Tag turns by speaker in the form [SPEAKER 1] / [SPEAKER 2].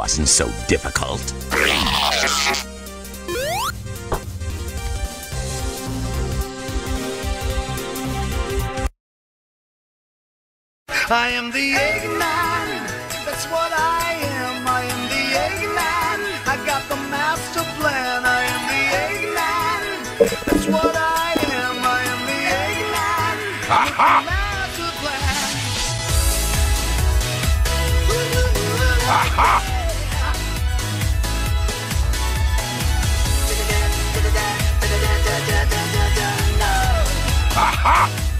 [SPEAKER 1] wasn't so difficult.
[SPEAKER 2] I am the Eggman, that's what I am. I am the Eggman, I got the master plan. I am the Eggman, that's what I am. I am the Eggman, I the master plan. Ha
[SPEAKER 1] ha!
[SPEAKER 2] ha!